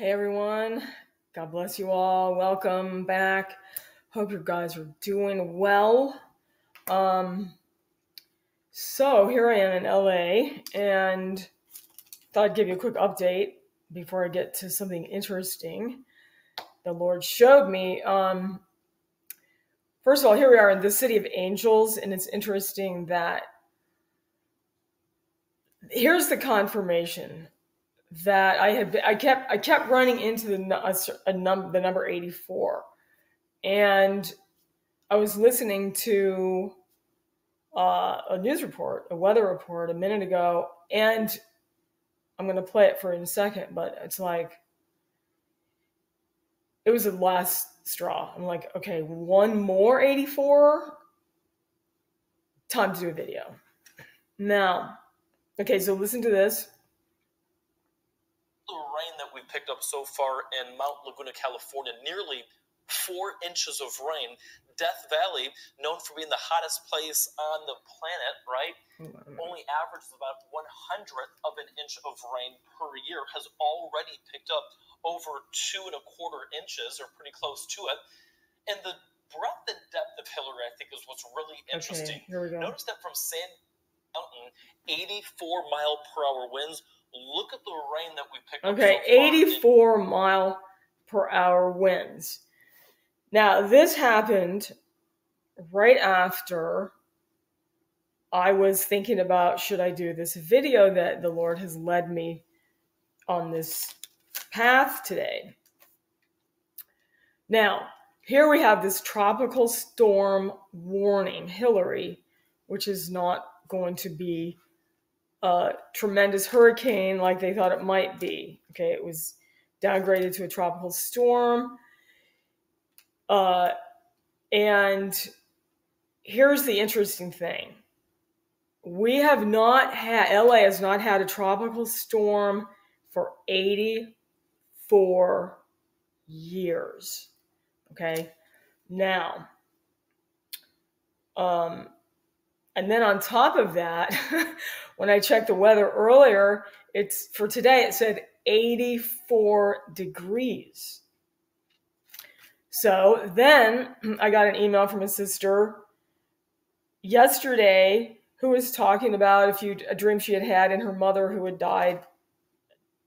Hey everyone, God bless you all. Welcome back. Hope you guys are doing well. Um, so here I am in LA and thought I'd give you a quick update before I get to something interesting the Lord showed me. Um, first of all, here we are in the city of angels, and it's interesting that here's the confirmation that I had I kept I kept running into the a, a the number 84 and I was listening to uh, a news report a weather report a minute ago and I'm going to play it for in a second but it's like it was the last straw. I'm like okay one more 84 time to do a video. Now okay so listen to this rain that we picked up so far in Mount Laguna, California, nearly four inches of rain. Death Valley, known for being the hottest place on the planet, right? Mm-hmm. Only averages about one hundredth of an inch of rain per year, has already picked up over two and a quarter inches, or pretty close to it. And the breadth and depth of Hillary, I think, is what's really interesting. Okay, here we go. Notice that from Sand Mountain, 84 mile per hour winds Look at the rain that we picked okay, up. Okay, so 84 mile per hour winds. Now, this happened right after I was thinking about should I do this video that the Lord has led me on this path today. Now, here we have this tropical storm warning, Hillary, which is not going to be a tremendous hurricane like they thought it might be. Okay, it was downgraded to a tropical storm. Uh, and here's the interesting thing we have not had, LA has not had a tropical storm for 84 years. Okay, now, um, and then on top of that, when I checked the weather earlier, it's for today, it said 84 degrees. So then I got an email from a sister yesterday who was talking about a few a dream she had had and her mother who had died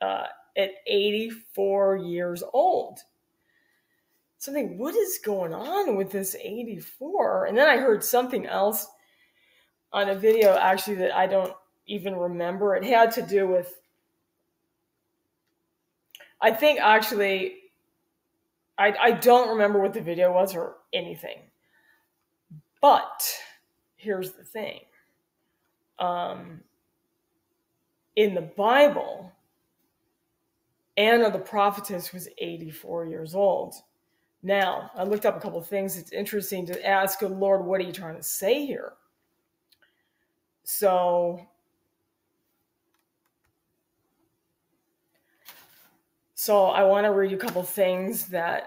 uh, at 84 years old. Something, what is going on with this 84? And then I heard something else on a video actually that I don't even remember. It had to do with, I think actually, I, I don't remember what the video was or anything. But here's the thing um, in the Bible, Anna the prophetess was 84 years old. Now, I looked up a couple things. It's interesting to ask, Lord, what are you trying to say here? So so I want to read you a couple things that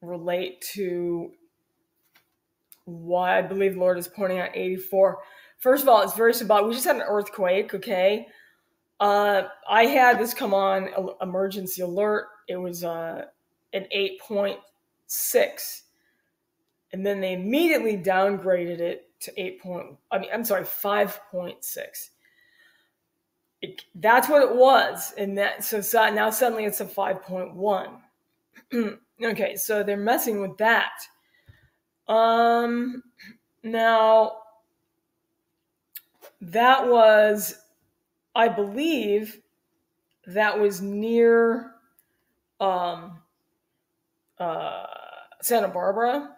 relate to why I believe the Lord is pointing out 84. First of all, it's very symbolic. We just had an earthquake, okay? Uh, I had this come on emergency alert. It was uh, an 8.6. And then they immediately downgraded it to 8 point, I mean, I'm sorry, 5.6. It, that's what it was. And that, so, so now suddenly it's a 5.1. okay, so they're messing with that. Um, now, that was, I believe, that was near um, uh, Santa Barbara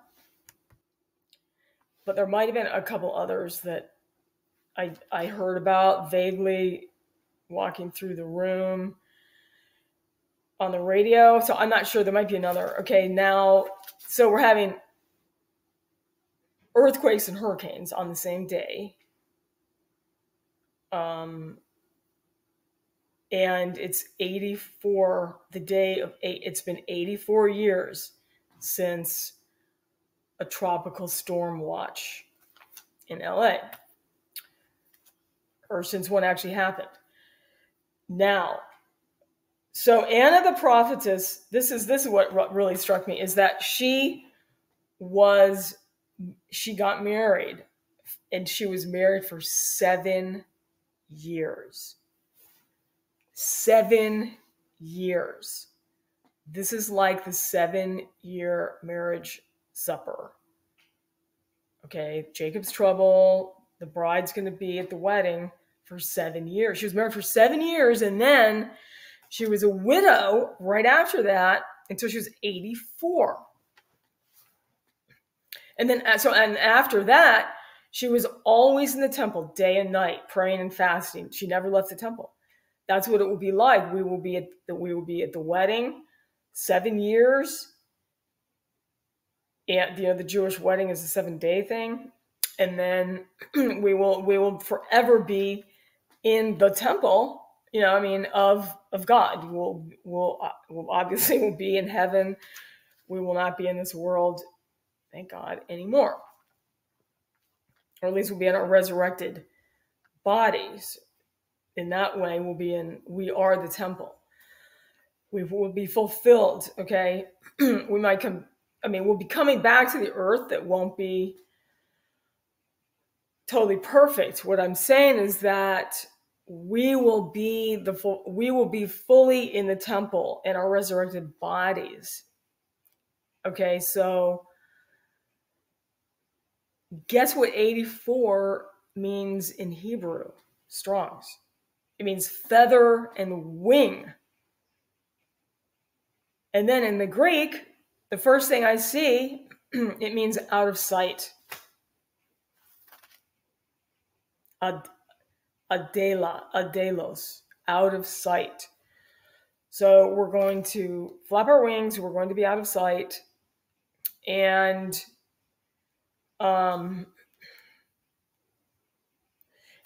but there might have been a couple others that I I heard about vaguely walking through the room on the radio. So I'm not sure there might be another. Okay, now so we're having earthquakes and hurricanes on the same day. Um and it's 84 the day of eight it's been 84 years since a tropical storm watch in LA, or since one actually happened. Now, so Anna the prophetess, this is this is what really struck me is that she was she got married and she was married for 7 years. 7 years. This is like the 7 year marriage supper. Okay, Jacob's trouble, the bride's going to be at the wedding for 7 years. She was married for 7 years and then she was a widow right after that until she was 84. And then, uh, so, and after that, she was always in the temple day and night, praying and fasting. She never left the temple. That's what it will be like. We will be at the, we will be at the wedding, seven years. And you know, the Jewish wedding is a seven day thing, and then we will we will forever be in the temple you know, I mean, of of God. We'll will uh, will obviously will be in heaven. We will not be in this world, thank God, anymore. Or at least we'll be in our resurrected bodies. In that way, we'll be in. We are the temple. We will be fulfilled. Okay, we might come. I mean, we'll be coming back to the earth. That won't be totally perfect. What I'm saying is that we will be the full, we will be fully in the temple in our resurrected bodies. Okay, so guess what 84 means in Hebrew? Strongs. It means feather and wing. And then in the Greek, the first thing I see, it means out of sight. Ad, Adela, Adelos, out of sight. So we're going to flap our wings, we're going to be out of sight. And um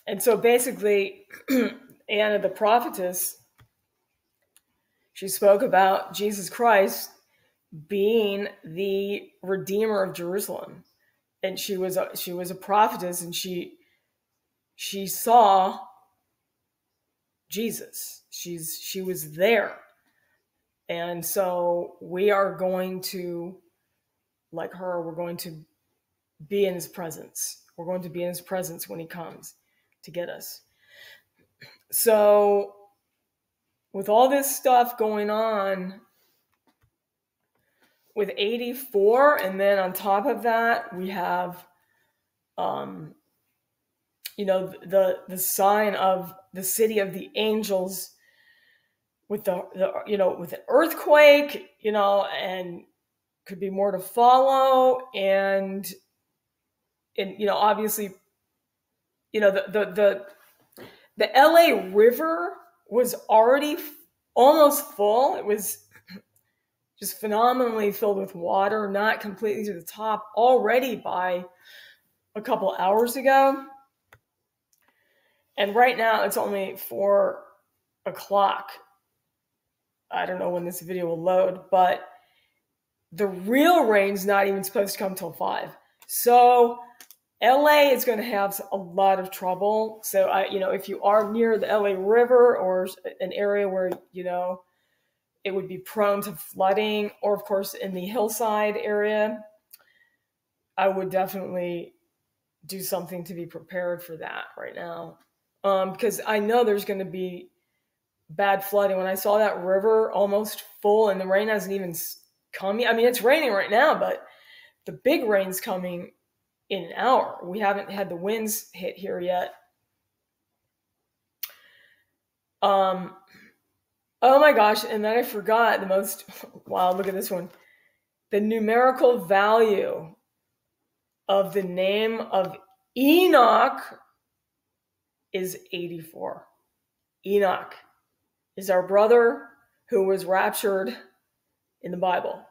and so basically Anna the prophetess she spoke about Jesus Christ being the redeemer of Jerusalem. And she was a, she was a prophetess and she she saw Jesus. She's she was there. And so we are going to like her, we're going to be in his presence. We're going to be in his presence when he comes to get us. So with all this stuff going on with 84 and then on top of that we have um you know the the sign of the city of the angels with the, the you know with an earthquake you know and could be more to follow. And and you know obviously you know the the the, the LA river was already almost full. It was just phenomenally filled with water not completely to the top already by a couple hours ago and right now it's only four o'clock. I don't know when this video will load, but the real rain's not even supposed to come till five. So LA is going to have a lot of trouble. So I, you know, if you are near the LA River or an area where you know it would be prone to flooding, or of course in the hillside area, I would definitely do something to be prepared for that right now um, because I know there's going to be bad flooding. When I saw that river almost full and the rain hasn't even come yet, I mean, it's raining right now, but the big rain's coming in an hour. We haven't had the winds hit here yet. Um, oh my gosh, and then I forgot the most wow, look at this one. The numerical value of the name of Enoch is 84. Enoch is our brother who was raptured in the Bible.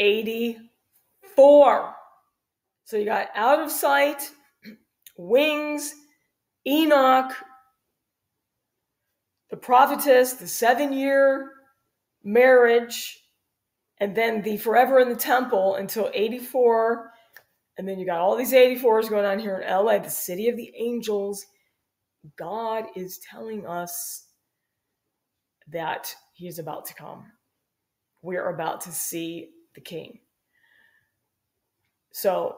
84. So you got out of sight, wings, Enoch, the prophetess, the seven year marriage, and then the forever in the temple until 84 and then you got all these 84s going on here in LA, the city of the angels. God is telling us that he is about to come. We are about to see the king. So,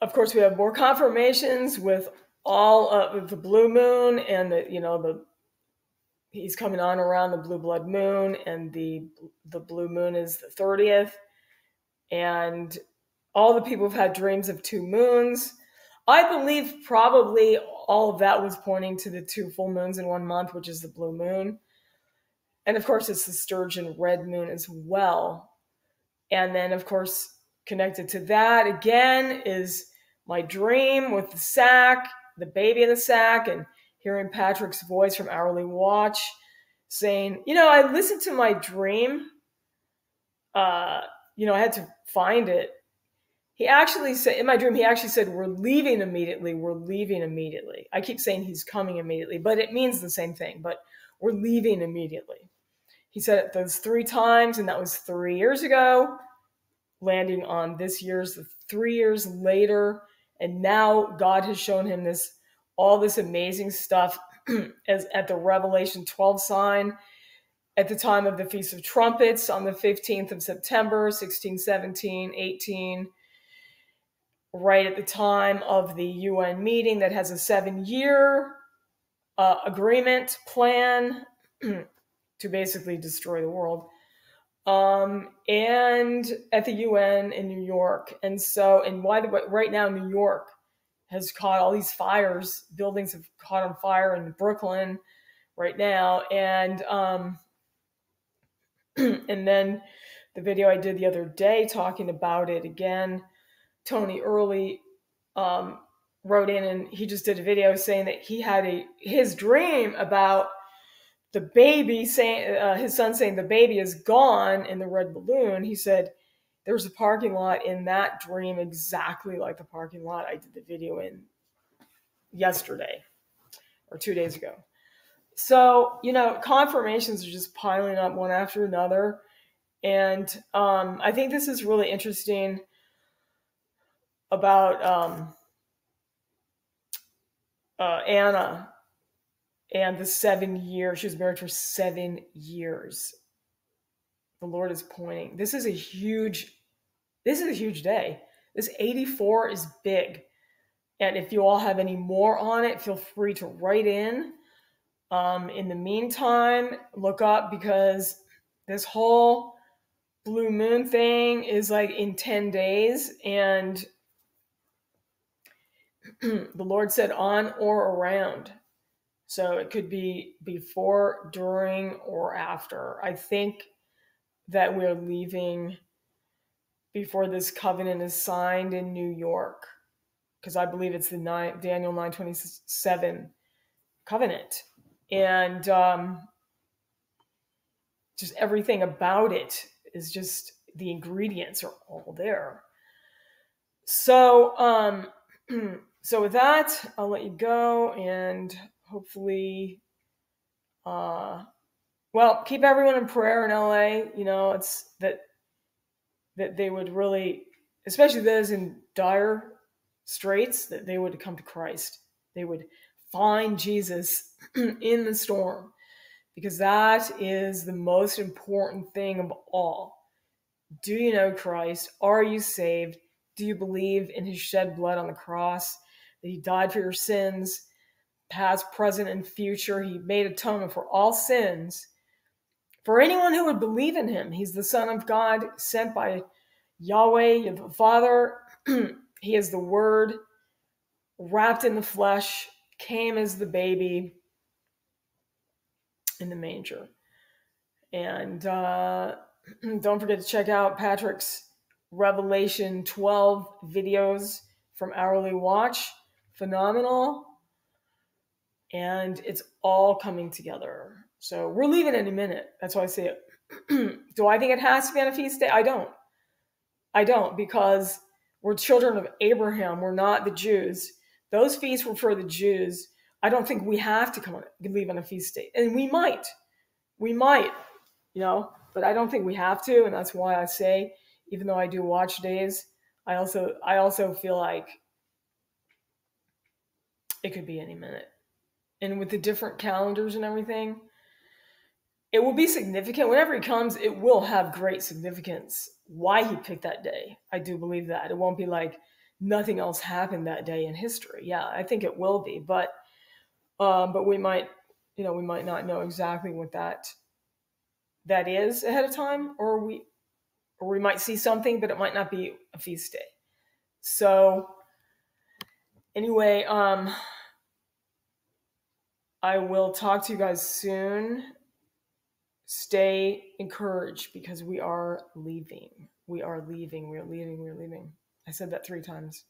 of course, we have more confirmations with all of the blue moon and the, you know, the he's coming on around the blue blood moon and the the blue moon is the 30th and all the people have had dreams of two moons. I believe probably all of that was pointing to the two full moons in one month which is the blue moon. And of course it's the sturgeon red moon as well. And then of course connected to that again is my dream with the sack the baby in the sack and hearing Patrick's voice from Hourly Watch saying, you know, I listened to my dream. Uh, you know, I had to find it. He actually said, in my dream, he actually said, We're leaving immediately. We're leaving immediately. I keep saying he's coming immediately, but it means the same thing, but we're leaving immediately. He said it those three times, and that was three years ago, landing on this year's three years later. And now God has shown him this all this amazing stuff as at the Revelation 12 sign at the time of the Feast of Trumpets on the 15th of September, 16, 17, 18, right at the time of the UN meeting that has a seven year uh, agreement plan to basically destroy the world. Um, and at the UN in New York. And so, and why the right now, New York has caught all these fires. Buildings have caught on fire in Brooklyn right now, and um, and then the video I did the other day talking about it again. Tony Early um, wrote in and he just did a video saying that he had a his dream about the baby saying uh, his son saying the baby is gone in the red balloon. He said there's a parking lot in that dream exactly like the parking lot I did the video in yesterday or two days ago. So, you know, confirmations are just piling up one after another. And um, I think this is really interesting about um, uh, Anna and the seven years. She was married for seven years. The Lord is pointing. This is a huge this is a huge day. This 84 is big. And if you all have any more on it, feel free to write in. Um, in the meantime, look up because this whole blue moon thing is like in 10 days. And the Lord said on or around. So it could be before, during, or after. I think that we're leaving before this covenant is signed in New York, because I believe it's the nine, Daniel 927 covenant. And um, just everything about it is just the ingredients are all there. So, um, so with that, I'll let you go and hopefully, uh, well, keep everyone in prayer in LA. You know, it's that that they would really, especially those in dire straits, that they would come to Christ. They would find Jesus in the storm because that is the most important thing of all. Do you know Christ? Are you saved? Do you believe in his shed blood on the cross? That he died for your sins, past, present, and future? He made atonement for all sins for anyone who would believe in him. He's the Son of God sent by Yahweh, the Father. he is the Word wrapped in the flesh, came as the baby in the manger. And uh, don't forget to check out Patrick's Revelation 12 videos from Hourly Watch. Phenomenal. And it's all coming together. So we're leaving any minute. That's why I say it. Do I think it has to be on a feast day? I don't. I don't because we're children of Abraham. We're not the Jews. Those feasts were for the Jews. I don't think we have to come on, leave on a feast day. And we might. We might, you know, but I don't think we have to. And that's why I say, even though I do watch days, I also I also feel like it could be any minute. And with the different calendars and everything, it will be significant. Whenever he comes, it will have great significance why he picked that day. I do believe that. It won't be like nothing else happened that day in history. Yeah, I think it will be, but um, but we might, you know, we might not know exactly what that that is ahead of time, or we or we might see something, but it might not be a feast day. So anyway, um I will talk to you guys soon. Stay encouraged because we are leaving. We are leaving. We are leaving. We are leaving. I said that three times.